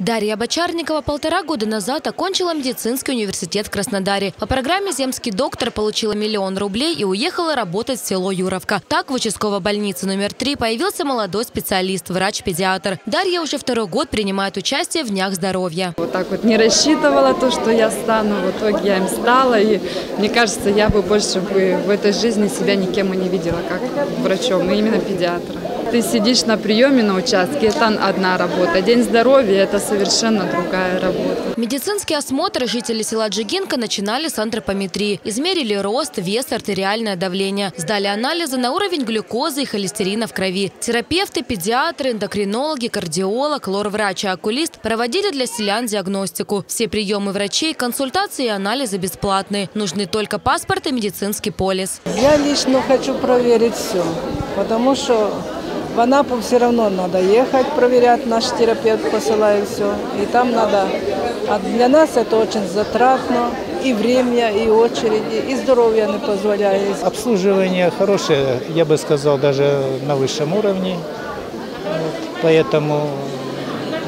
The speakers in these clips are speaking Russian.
Дарья Бочарникова полтора года назад окончила медицинский университет в Краснодаре. По программе «Земский доктор» получила миллион рублей и уехала работать в село Юровка. Так в участковой больнице номер три появился молодой специалист, врач-педиатр. Дарья уже второй год принимает участие в Днях здоровья. Вот так вот не рассчитывала то, что я стану. В итоге я им стала. И мне кажется, я бы больше бы в этой жизни себя никем и не видела, как врачом, и именно педиатра. Ты сидишь на приеме на участке, это одна работа. День здоровья – это совершенно другая работа. Медицинский осмотр жители села Джигинка начинали с антропометрии. Измерили рост, вес, артериальное давление. Сдали анализы на уровень глюкозы и холестерина в крови. Терапевты, педиатры, эндокринологи, кардиолог, лор-врач и окулист проводили для селян диагностику. Все приемы врачей, консультации и анализы бесплатные. Нужны только паспорт и медицинский полис. Я лично хочу проверить все, потому что в Анапу все равно надо ехать, проверять, наш терапевт посылает все. И там надо, а для нас это очень затратно, и время, и очереди, и здоровье не позволяет. Обслуживание хорошее, я бы сказал, даже на высшем уровне. Вот, поэтому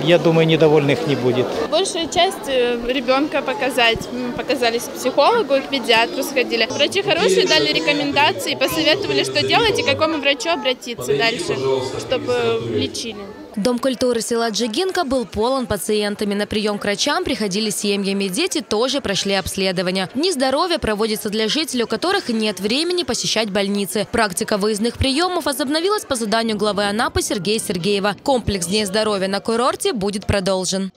я думаю, недовольных не будет. Большая часть э, ребенка показать. Мы показались психологу, к педиатру сходили. Врачи хорошие, дали рекомендации, посоветовали, что делать и к какому врачу обратиться дальше, чтобы лечили. Дом культуры села Джигинка был полон пациентами. На прием к врачам приходили семьями. Дети тоже прошли обследование. Дни здоровья проводятся для жителей, у которых нет времени посещать больницы. Практика выездных приемов возобновилась по заданию главы Анапы Сергея Сергеева. Комплекс Дней здоровья на курорте будет продолжен.